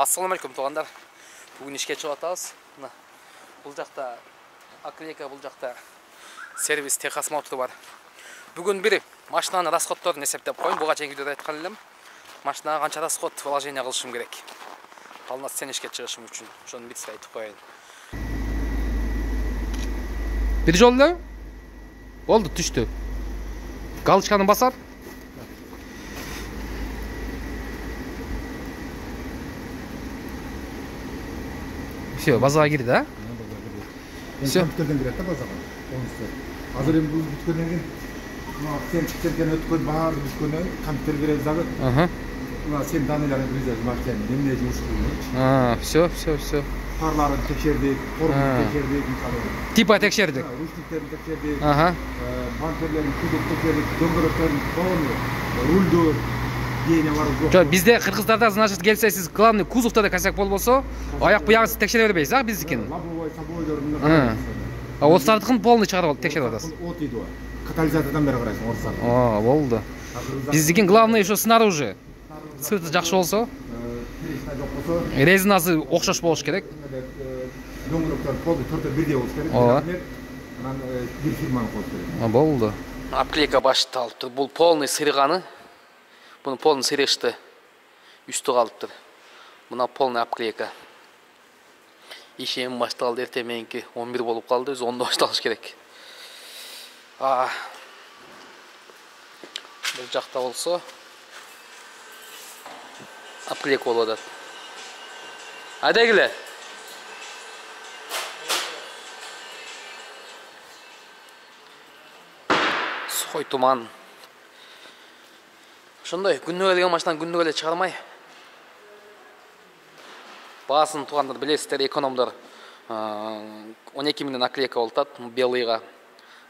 ассалому алейкум туугандар бүгүн ишке чыгып атабыз мына бул жакта аклейка бул жакта сервис техосмотр бар. Бүгүн бир машинанын расходдорун эсептеп коеюн буга чейинки видеодо айткан элем машинага канча расход вложение кылышым керек. Полноценный ишке чыгышым үчүн ошону бир сире айтып коеюн бир жолу элеби болду түштү галочканы басат все базага кирди а Всё. компьютерден кирет да базага полностью азыр эми бул бүткөндөн кийин мына сен тиктерген өткөн баардыгы бүткөндөн кийин компьютер кирет дагы Ага. мына сенин данныйларыңды киргизет машинанын эмне жумуш кылып все все все фарларын текшердик корпусун А. текшердик мисалы типа текшердик ручниктерин текшердик ага бамперлерин кузов текшердик дөңгөрөктөрүн полный рульду жок бизде кыргыздарда значит келсе сиз главный кузовто да косяк болбосо аяк буягын сиз текшере бербейсиз а биздикин лобовой собойдорун А. орустардыкын полный чыгарып алып текшерип атасыз от дейт го катализатордон бери карайсың орустардын о болду биздикин главный ошо снаружи. Сырты жакшы болсо болсо резинасы окшош болуш керек. Дөңгөрөктөр полный төртөө бирдей болуш керек. Ооба. Анан э, бир фирманы коюш керек. А, болду обклейка башталыптыр бул полный сырыганы буну полный сырышты үстү калыптыр мына полный обклейка эми башталды эртең мененки он бир болуп калды өзү ондо башталыш керек. А, бул жакта болсо обклейка болуп атат адегиле сухой туман. Ошондой күнүгө деген машинаны күнүгө эле чыгармай баасын туугандар билесиздер экономдор он эки миңден наклейка болуп атат белыйга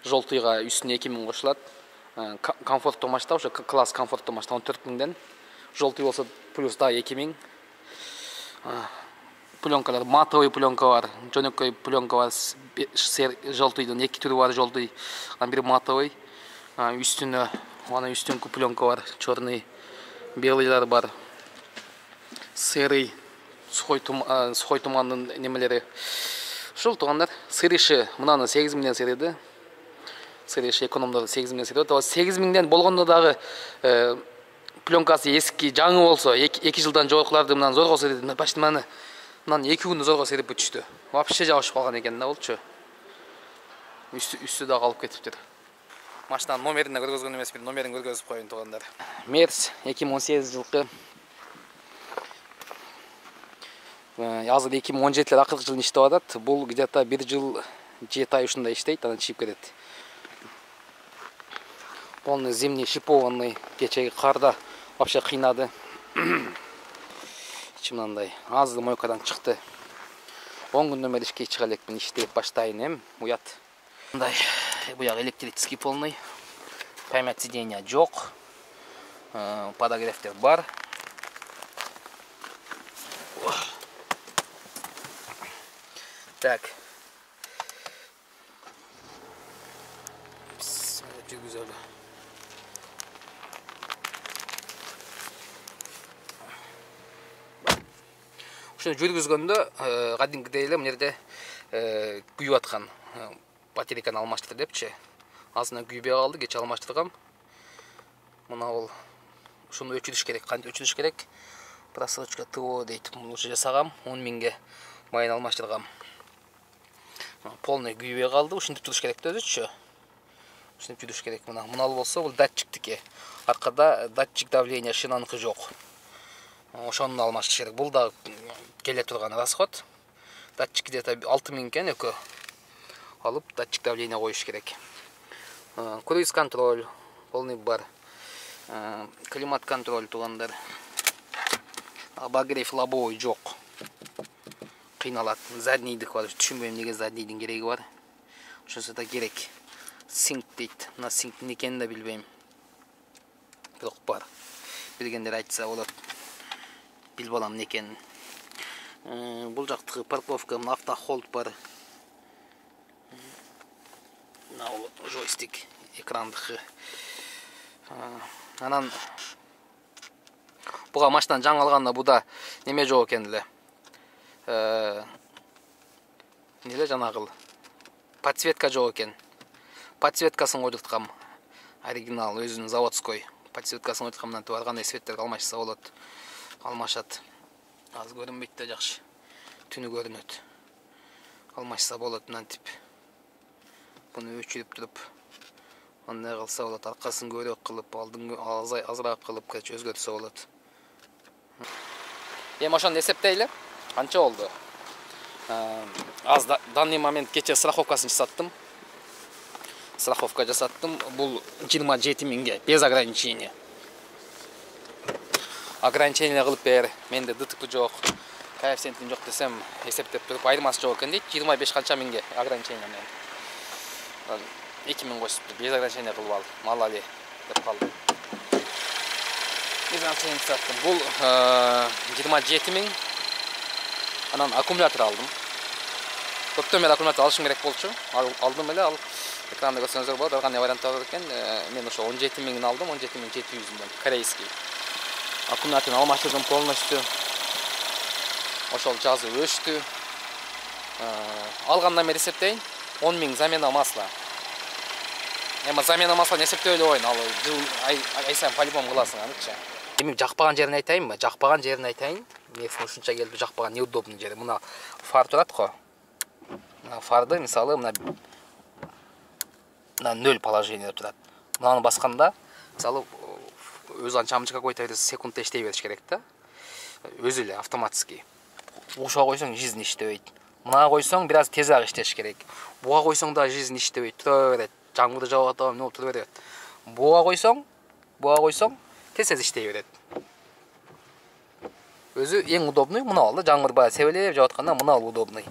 желтыйга үстүнө эки миң кошулат машина ошо класс комфорттуу машина он төрт миңден желтый болсо плюс дагы эки миң пленкалар матовый пленка бар жөнөкөй пленка бар желтыйдын эки түрү бар желтый анан бири матовый үстүнө анан үстүнкү пленка бар черный белыйлар бар серый сухой тум- а, сухой тумандын немелери ушул туугандар сырышы мынаны сегиз миңден середи сырышы экономдор сегиз миңден сереп атат сегиз миңден болгондо дагы э, пленкасы эски жаңы эки эки жылдан жогоркуларды мынаны зорго середи Мына почти мынаны мынаны эки күндө зорго серип бүтүштү вообще жабышып калган экен да болчу үстү үстү дагы калып кетиптир машинанын номерин да көргөзгөн эмесмин номерин көргөзүп коеюн туугандар. Мерс эки миң он сегиз жылкы. Э, азыр эки миң он жетилер акыркы жылы иштеп атат. Бул где то бир жыл жети ай ушундай иштейт анан чыгып кетет. Полный зимний шипованный кечеги карда вообще кыйнады. Ичи мынандай азыр мойкадан чыкты. Он күндөн бери ишке чыга элекмин иштеп баштайын эми уят. Мындай. Буяк электрический полный память сидения жок Э, подогревтер бар. Так. Жүргүзөлү ушуну жүргүзгөндө э, кадимкидей эле мына жерде э, күйүп аткан батарейканы алмаштыр депчи азынан күйбөй калды кечээ алмаштыргам мына бул ушуну өчүрүш керек кантип өчүрүш керек просрочка то дейт муну уже жасагам он миңге майын алмаштыргам полный күйбөй калды ушинтип туруш керек да өзүчү ушинтип жүрүш керек мына мыналы болсо бул датчиктики аркада датчик давления шинаныкы жок ошону алмаштырыш керек бул дагы келе турган расход датчик где то алты миң экен экөө алып датчик давления коюш керек круиз контроль полный бар климат контроль туугандар обогрев лобовой жок кыйналат заднийдик бар түшүнбөйм эмнеге заднийдин кереги бар ошонсо да керек синк дейт мына синктин экенин да билбейм бирок бар билгендер айтса болот билип алам эмне экенин Э, бул жактыкы парковка мына автохолд бар мына бул жойстик экрандыкы анан буга машинаны жаңы алганда буда неме жок экен эле эмне эле жанагы подсветка жок экен. Подсветкасын койдурткам оригинал өзүнүн заводской подсветкасын койдурткам мынтип ар кандай светтерге алмашса болот алмашат. Азыр көрүнбөйт да жакшы. Түнү көрүнөт. Алмашса болот мынтип буну өчүрүп туруп андай кылса болот аркасын көбүрөөк кылып алдын азыраак кылып короче өзгөртсө болот эми ошону эсептейли канча болду азыр данный момент кечээ страховкасын жасаттым. Страховка жасаттым. Бул жыйырма жети миңге без ограничения. Ограничение кылып бер менде дтп жок коэффициентим жок десем эсептеп туруп айырмасы жок экен дейт жыйырма беш канча миңге ограничение менен эки миң косупту без ограничения кылып ал мало ли деп калдым без ограничение бул жыйырма жети миң анан аккумулятор алдым көптөн бери аккумулятор алышым керек болчу алдым эле ал экранда көрсөңүздөр болот кандай варианттар бар экен мен ошо он жети миңин алдым он жети миң жети жүзүндөн корейский аккумуляторун алмаштырдым полностью ошол жазы өштү алгандан бери эсептейин он миң замена масла. Эми замена масланы эсептей элебойн ал жыл ай сайын по любому кыласың анычы эми жакпаган жерин айтайынбы жакпаган жерин айтайын. Эмнеси ушунча келип жакпаган неудобный жери мына фар турат го мына фарды мисалы мына мына нөл положение турат. Мынаны басканда мисалы өзү анча мынча какой то бир секундда иштей бериш керек да. Өзү эле автоматический ушуга койсоң жизнь иштебейт. Мынага койсоң бир аз тезирээк иштеш керек. Буга койсоң дагы жизнь иштебейт тура берет жамгыр жаап атабы эмне болуп тура берет буга койсоң буга койсоң тез тез иштей берет өзү эң удобный мына да жамгыр баягы себелеп жаап атканда мына удобный.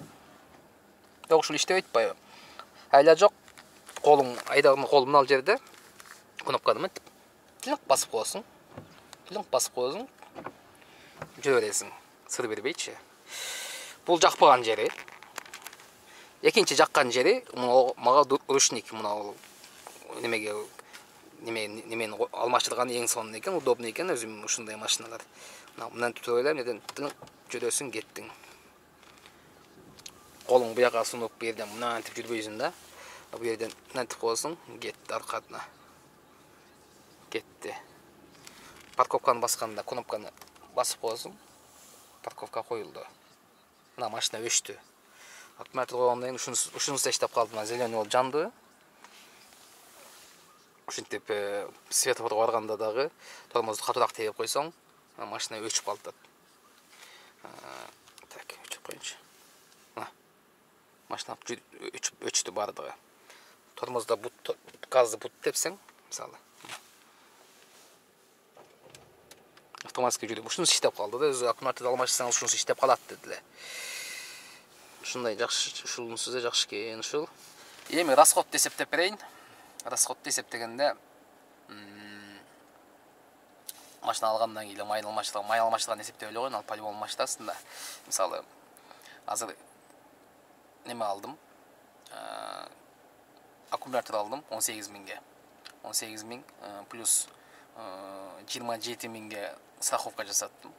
Бирок ушул иштебейт атпайбы айла жок колуң айдаган кол мына жерде. Кнопканы мынтип тилинк басып коесуң тилинк басып коесуң жүрө бересиң сыр бербейчи бул жакпаган жери экинчи жаккан жери мага ручник мына немеге неме немени алмаштырган эң сонун экен удобный экен өзүм ушундай машиналар мына мынтип туруп эле эмнеден жүрөсүң кеттиң колуң буяка сунуп бу жерден мынантип жүрбөйсүң да бу жерден мынтип коесуң кетти аркасына кетти парковканы басканда кнопканы басып коесуң парковка коюлду мына машина өчтү аккумулятор кийин ушунусу да иштеп калды мына зеленый болуп жанды. Ушинтип светофорго барганда дагы тормозду катуураак тээп койсоң машина өчүп калып так өчүрүп коеюнчу мына машина өчтү баардыгы тормоздо бут газды бут тепсең мисалы автоматически жүрүп ушунусу иштеп калды да өзү аккумуляторду алмаштырсаңыз ушунусу иштеп калат дедиле ушундай жакшы ушунусу да жакшы экен ушул эми расходду эсептеп берейин расходду эсептегенде машина алгандан кийин эле майын алмаштырган май алмаштырганды эсептеп эле коеюн ал по любому алмаштырасың да мисалы азыр неме алдым аккумулятор алдым он сегиз миңге он сегиз миң плюс жыйырма жети миңге страховка жасаттым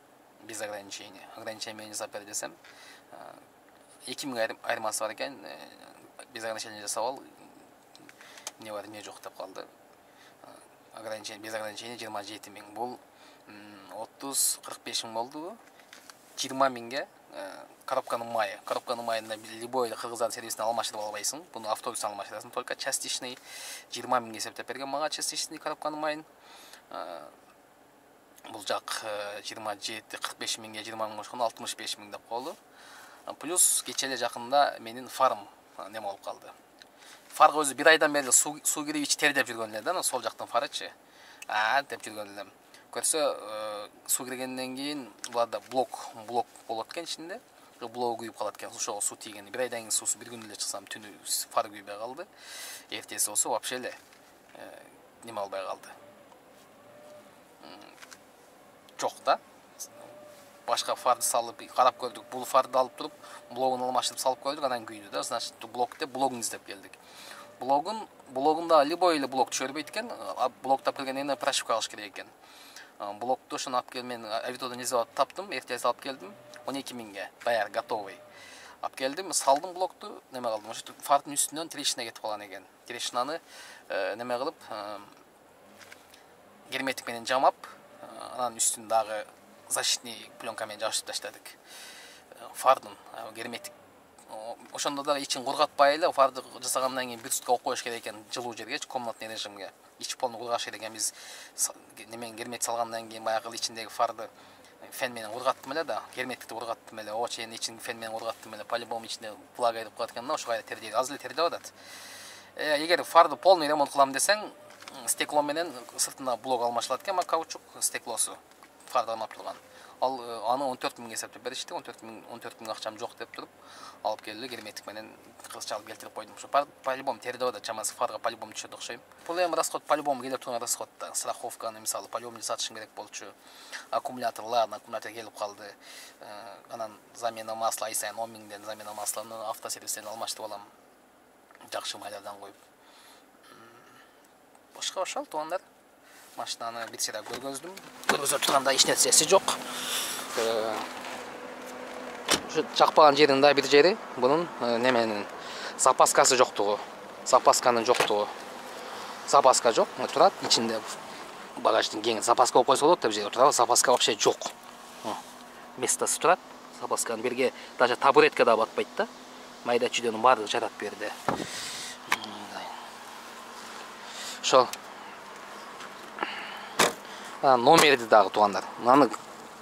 без ограничения. Ограничение жасап бер десем эки миң айырмасы бар экен без ограничения жасап ал эмне бар эмне жок деп калды ограничение без ограничения жыйырма жети миң бул отуз кырк беш миң болдубу жыйырма миңге коробканын майы. Коробканын майын любой кыргыздардын сервисинен алмаштырып албайсың буну автобустан алмаштырасың только частичный. Жыйырма миңге эсептеп берген мага частичный коробканын майын. Бул жак жыйырма жети кырк беш миңге жыйырма миң кошкондо алтымыш беш миң деп коелу плюс кечээ эле жакында менин фарым неме болуп калды фарга өзү бир айдан бери суу кирип ичи тердеп жүргөн эле да сол жактын фарычы. А деп жүргөн элем көрсө суу киргенден кийин буларда блок блок болот экен ичинде блогу күйүп калат экен ошого суу тийгенде бир айдан кийин суусу бир күн эле чыксам түнү фар күйбөй калды эртеси болсо вообще эле неме албай калды жок да башка фарды салып карап көрдүк бул фарды алып туруп блогун алмаштырып салып көрдүк анан күйдү да значит блок деп блогун издеп келдик блогун блогунда любой эле блок түшө бербейт экен блок таап келгенден кийин прошивка кылыш керек экен блокту ошону алып келип мен авитодон издеп таптым эртеси алып келдим он эки миңге баягы готовый. Алып келдим салдым блокту неме кылдым ошо фардын үстүнөн трещина кетип калган экен трещинаны неме кылып герметик менен жамап анан үстүн дагы защитный пленка менен жабышып таштадык фардын герметик ошондо дагы ичин кургатпай эле фарды жасагандан кийин бир сутка коюш керек экен жылуу жергечи комнатный режимге. Ичи полный кургаш керек экен биз немени герметик салгандан кийин баягы ичиндеги фарды фен менен кургаттым эле да герметикти кургаттым эле ооба чейин ичин фен менен кургаттым эле по любому ичинде влага кирип калат экен да ошо кайра тердейт азыр эле тердеп атат эгер фарды полный ремонт кылам десең стекло менен сыртына блок алмашылат экен каучук стеклосу фарды кармап турган ал аны он төрт миңге эсептеп беришти он төрт миң он төрт миң акчам жок деп туруп алып келип герметик менен кызча алып келтирип койдум ушу по любому тердеп атат чамасы фарга по любому түшөт окшойм бул эми расход по любому келип турган расход да страховканы мисалы по любому жасатышым керек болчу аккумулятор ладно аккумулятор келип калды анан замена масла ай сайын он миңден замена масланы автосервистен алмаштырып алам. Жакшы майлардан коюп башка ошол туугандар машинаны сыйра көргөздүм көргөзүп турганда эч нерсеси жок ушу жакпаган жеринин дагы бир жери бунун неменин запаскасы жоктугу запасканын жоктугу запаска жок турат ичинде багаждын кеңи запаска болуп койсо болот деп жерге туурабы запаска вообще жок местосы турат запасканын бирге даже табуретка дагы батпайт да майда чүйдөнүн баардыгы жатат бул жерде ошол номерди дагы туугандар мынаны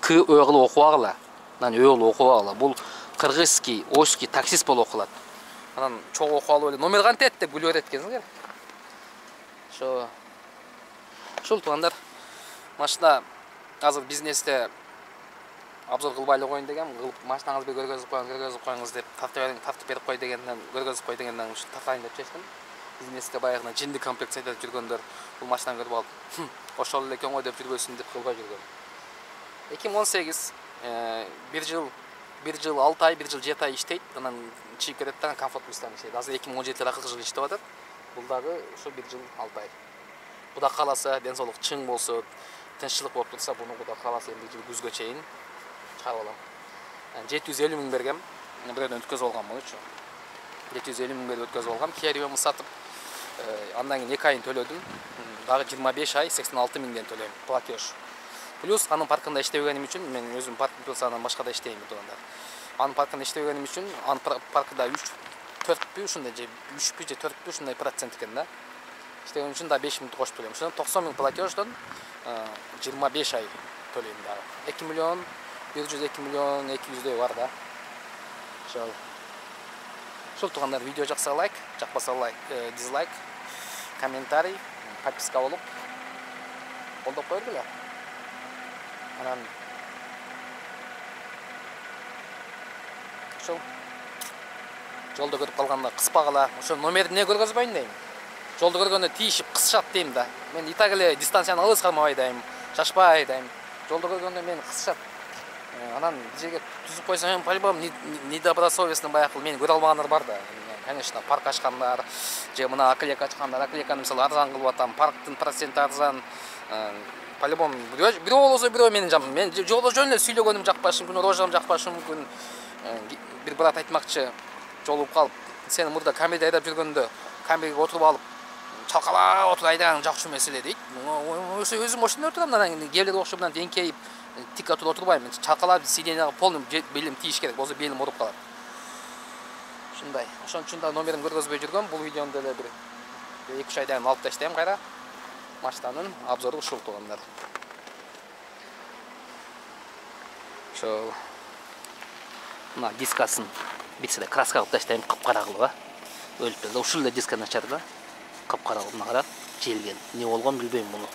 к ö кылып окуп агыла мынаны ö кылып окуп агыла бул кыргызский ойский таксист болуп окулат анан чогуу окуп алып эле номер кантет деп күлүп берет экенсиңер ошо ушул туугандар машина азыр бизнесте обзор кылбай эле коеюн дегем кылып машинаңызды көргөзүп коюңуз көргөзүп коюңуз деп тартып берип кой дегенден көргөзүп кой дегенден ушу тартайын деп чечтим бизнесте баягы жинди комплект сайтап жүргөндөр бул машинаны көрүп алып ошол эле экен го деп жүрбөсүн деп кылбай жүргөн. Эки миң он сегиз бир жыл бир жыл алты ай бир жыл жети ай иштейт. Анан чыгып кетет да анан комфорт иштейт. Азыр эки миң он жети акыркы жылы иштеп атат. Бул дагы ошо бир жыл алты ай. Кудай кааласа ден соолук чың болсо тынччылык болуп турса буну кудай кааласа эми жыл күзгө чейин чыгарып алам. Жети жүз элүү миң бергем. Бирөөдөн өткөзүп алгам мунучу жети жүз элүү миң берип өткөзүп алгам. Кериоmu сатып андан кийин эки айын төлөдүм. Дагы жыйырма беш ай сексен алты миңден төлөйм платеж. Плюс анын паркында иштебегеним үчүн мен өзүм парк башка да иштейм туугандар анын паркында иштебегеним үчүн анын паркында үч төртпү ушундай же үчпү же төртпү ушундай процент экен да. Иштеген үчүн дагы беш миңди кошуп төлөйм. Ошондон токсон миң платеждон жыйырма беш ай төлөйм дагы эки миллион бир жүз эки миллион эки жүздөй бар да. Ошол. Ушул туугандар видео жакса лайк жакпаса лайк дизлайк комментарий подписка колдоп кое бергиле анан ушул жолдо көрүп калганда кыспагыла ошо эмне көргөзбөйүн дейм? Жолдо көргөндө тийишип кысышат дейм да. Мен и так дистанцияны алыс кармабай дайым шашпай дайым жолдо көргөндө мени кысышат. Анан бир жерге койсом эми по любому недобросовестный баягы мени көрө албагандар бар да. Конечно парк ачкандар же мына оклейка ачкандар оклейканы мисалы арзан кылып атам парктын проценти арзан. По любому бирөө болбосо бирөө менин жам. Мен жолдо жөн эле сүйлөгөнүм жакпашы мүмкүн рожам жакпашы мүмкүн бир брат айтмакчы жолугуп калып сени мурда камерде айдап жүргөндө камерге отуруп алып чалкалап отуруп айдагаң жакшы эмес эле дейт өзүм ошондой отурам анан кийин кээ окшоп тик отуруп отурбайм чалкалап сиденияга полный белим тийиш керек болбосо белим ооруп калат ушундай ошон үчүн да номерин көргөзбөй жүргөм бул видеону деле бир эки үч айдан алып таштайм кайра машинанын обзору ушул туугандар ошол мына дискасын бир краска кылып таштайм капкара кылып а өлүп да ушул эле диска начар да капкара кылып мына кара желген эмне болгон билбейм муну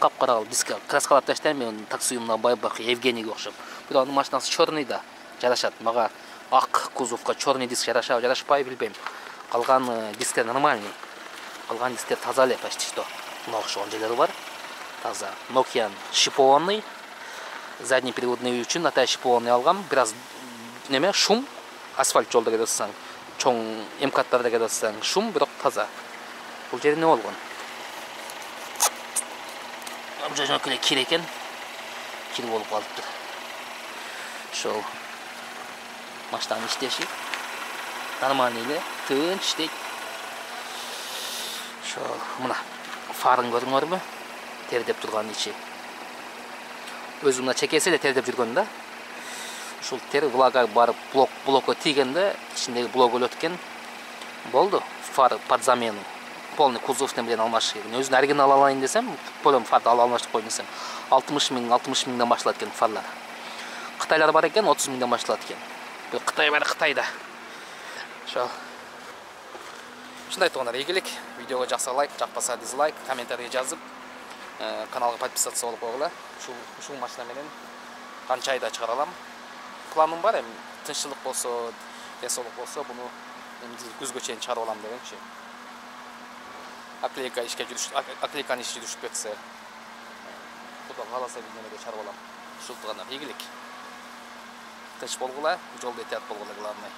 капкара кылып диска краскалап таштайм мен такси уюмуна байбак евгенийге бирок анын машинасы черный да жарашат. Мага ак кузовко черный диск жарашабы жарашпайбы билбейм. Калган дисктер нормальный. Калган дисктер таза эле почти что. Мына окшогон жерлери бар. Таза. Nokian шипованный. Задний переводной үчүн атай шипованный алгам. Бир аз неме? Шум. Асфальт жолдо кетип атсаң чоң мкаттарда кетип атсаң шум бирок таза. Бул жери эмне болгон жөнөкөй эле кир экен кир болуп калыптыр ошол машинанын иштеши нормальный эле тынч иштейт ошол мына фарын көрдүңөрбү тердеп турган ичи өзү мына чекеси эле тердеп жүргөн да ушул тер влага барып блок блокко тийгенде ичиндеги блок өлөт экен болду фар под замену полный кузовный менен алмашыш керек өзүн оригинал алайын десем полем фарды алып алмаштырып коеюн десем алтымыш миң алтымыш миңден башталат экен фарлар. Кытайлар бар экен отуз миңден башталат экен бул кытай баары кытайда ошол ушундай туугандар ийгилик видеого жакса лайк жакпаса дизлайк комментарий жазып каналга подписаться болуп койгула ушул машина менен канча айда чыгара алам планым бар эми тынччылык болсо денсаулык болсо буну күзгө чейин чыгарып алам дегенчи оклейка ишке жүрүш оклейканын иши жүрүшүп кетсе кудай кааласа бир немеде чыгарып алам ушул туугандар ийгилик тынч болгула жолдо этият болгула главный